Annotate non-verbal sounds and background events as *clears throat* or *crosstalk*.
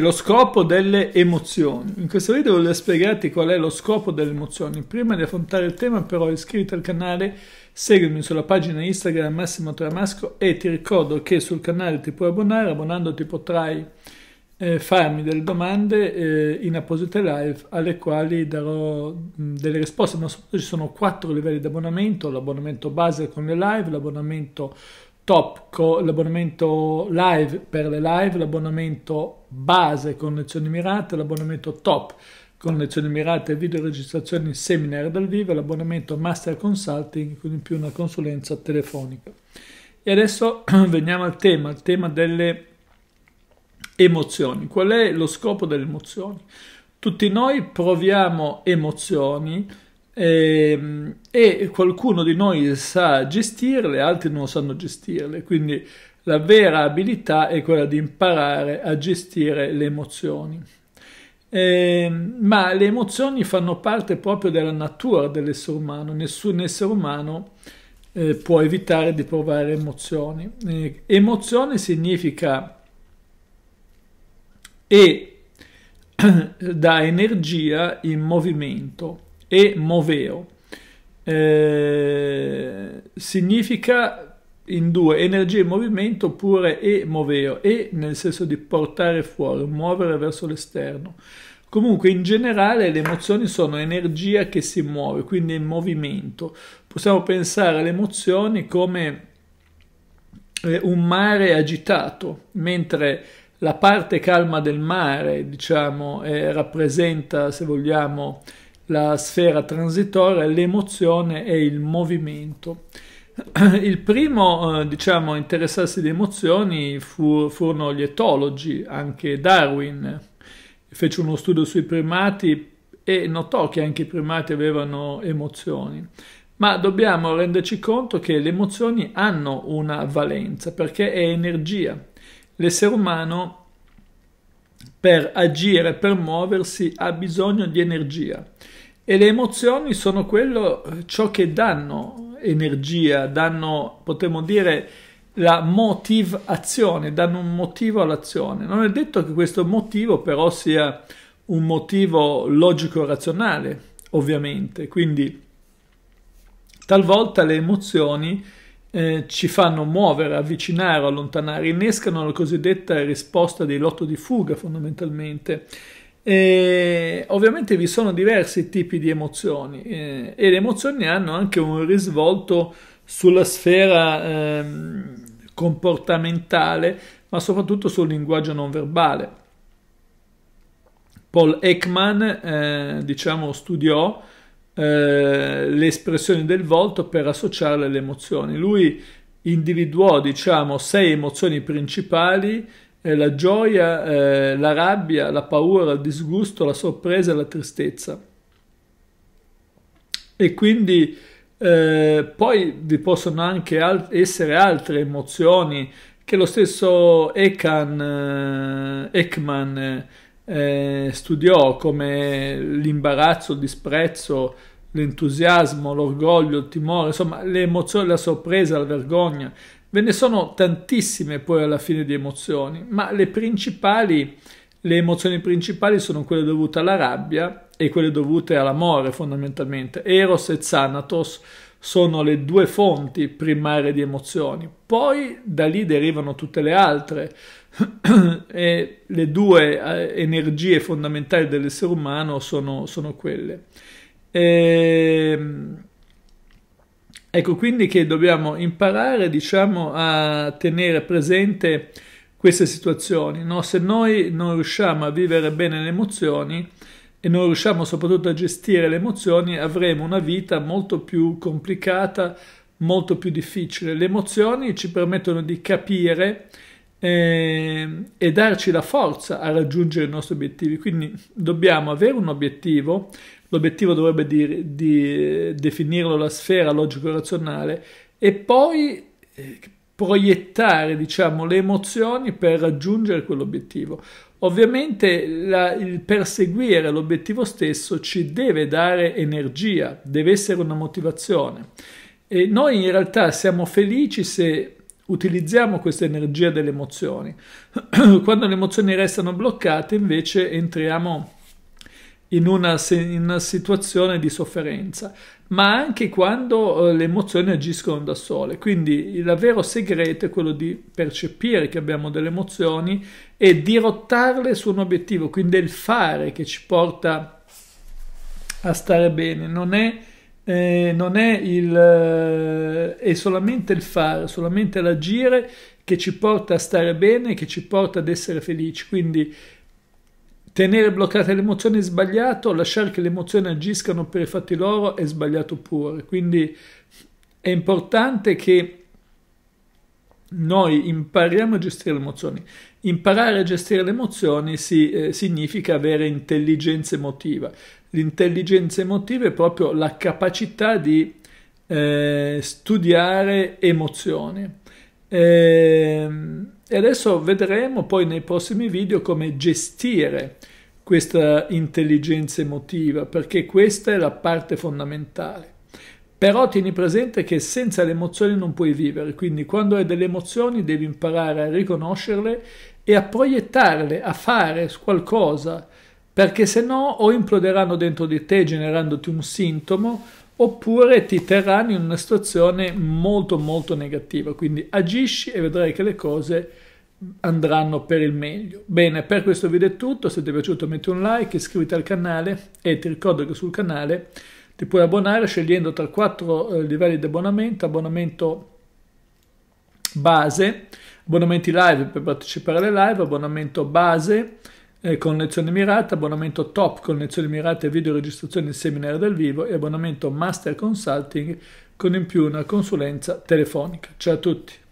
Lo scopo delle emozioni. In questo video voglio spiegarti qual è lo scopo delle emozioni. Prima di affrontare il tema però iscriviti al canale, seguimi sulla pagina Instagram Massimo Tramasco e ti ricordo che sul canale ti puoi abbonare, abbonandoti potrai eh, farmi delle domande eh, in apposite live alle quali darò mh, delle risposte, ma soprattutto ci sono quattro livelli di abbonamento, l'abbonamento base con le live, l'abbonamento top l'abbonamento live per le live, l'abbonamento base con lezioni mirate, l'abbonamento top con lezioni mirate e video registrazioni seminar dal vivo, l'abbonamento master consulting con in più una consulenza telefonica. E adesso *clears throat* veniamo al tema, il tema delle emozioni. Qual è lo scopo delle emozioni? Tutti noi proviamo emozioni e, ehm, e qualcuno di noi sa gestirle, altri non sanno gestirle, quindi la vera abilità è quella di imparare a gestire le emozioni. Eh, ma le emozioni fanno parte proprio della natura dell'essere umano, nessun essere umano eh, può evitare di provare emozioni. Eh, emozione significa e *clears throat* da energia in movimento e moveo. Eh, significa in due energia e movimento oppure e moveo e nel senso di portare fuori, muovere verso l'esterno. Comunque in generale le emozioni sono energia che si muove, quindi in movimento. Possiamo pensare alle emozioni come eh, un mare agitato, mentre la parte calma del mare, diciamo, eh, rappresenta, se vogliamo, la sfera transitoria, l'emozione e il movimento. *clears throat* Il primo, eh, diciamo, a interessarsi di emozioni fu, furono gli etologi, anche Darwin fece uno studio sui primati e notò che anche i primati avevano emozioni. Ma dobbiamo renderci conto che le emozioni hanno una valenza perché è energia. L'essere umano per agire, per muoversi, ha bisogno di energia. E le emozioni sono quello, ciò che danno energia, danno, potremmo dire, la motivazione, danno un motivo all'azione. Non è detto che questo motivo però sia un motivo logico-razionale, ovviamente. Quindi talvolta le emozioni eh, ci fanno muovere, avvicinare, allontanare, innescano la cosiddetta risposta di lotto di fuga fondamentalmente. E ovviamente vi sono diversi tipi di emozioni eh, e le emozioni hanno anche un risvolto sulla sfera eh, comportamentale, ma soprattutto sul linguaggio non verbale. Paul Ekman, eh, diciamo, studiò eh, le espressioni del volto per associarle alle emozioni. Lui individuò, diciamo, sei emozioni principali, eh, la gioia, eh, la rabbia, la paura, il disgusto, la sorpresa e la tristezza. E quindi eh, poi vi possono anche al- essere altre emozioni che lo stesso Ekan, eh, Ekman eh, studiò come l'imbarazzo, il disprezzo, l'entusiasmo, l'orgoglio, il timore, insomma le emozioni, la sorpresa, la vergogna. Ve ne sono tantissime poi alla fine di emozioni, ma le principali, le emozioni principali sono quelle dovute alla rabbia e quelle dovute all'amore fondamentalmente. Eros e Thanatos sono le due fonti primarie di emozioni. Poi da lì derivano tutte le altre *clears throat* e le due eh, energie fondamentali dell'essere umano sono, sono quelle. E, ehm, ecco quindi che dobbiamo imparare diciamo, a tenere presente queste situazioni. No? Se noi non riusciamo a vivere bene le emozioni, e non riusciamo soprattutto a gestire le emozioni, avremo una vita molto più complicata, molto più difficile. Le emozioni ci permettono di capire eh, e darci la forza a raggiungere i nostri obiettivi. Quindi dobbiamo avere un obiettivo, l'obiettivo dovrebbe di, di definirlo la sfera logico-razionale e poi eh, proiettare diciamo, le emozioni per raggiungere quell'obiettivo. Ovviamente la, il perseguire l'obiettivo stesso ci deve dare energia, deve essere una motivazione. E noi in realtà siamo felici se utilizziamo questa energia delle emozioni. *clears throat* Quando le emozioni restano bloccate, invece, entriamo in una, in una situazione di sofferenza, ma anche quando eh, le emozioni agiscono da sole. Quindi il vero segreto è quello di percepire che abbiamo delle emozioni e dirottarle su un obiettivo, quindi è il fare che ci porta a stare bene, non è eh, non è, il, eh, è solamente il fare, solamente l'agire che ci porta a stare bene, che ci porta ad essere felici. Quindi tenere bloccate le emozioni è sbagliato, lasciare che le emozioni agiscano per i fatti loro è sbagliato pure. Quindi è importante che noi impariamo a gestire le emozioni. Imparare a gestire le emozioni si, eh, significa avere intelligenza emotiva. L'intelligenza emotiva è proprio la capacità di eh, studiare emozioni. Eh, e adesso vedremo poi nei prossimi video come gestire questa intelligenza emotiva, perché questa è la parte fondamentale. Però tieni presente che senza le emozioni non puoi vivere, quindi quando hai delle emozioni devi imparare a riconoscerle e a proiettarle, a fare qualcosa perché se no o imploderanno dentro di te generandoti un sintomo oppure ti terranno in una situazione molto molto negativa. Quindi agisci e vedrai che le cose andranno per il meglio. Bene, per questo video è tutto, se ti è piaciuto metti un like, iscriviti al canale e ti ricordo che sul canale ti puoi abbonare scegliendo tra quattro eh, livelli di abbonamento, abbonamento base, abbonamenti live per partecipare alle live, abbonamento base eh, con lezione mirata, abbonamento top con lezioni mirate e video registrazioni seminari dal vivo e abbonamento master consulting con in più una consulenza telefonica. Ciao a tutti!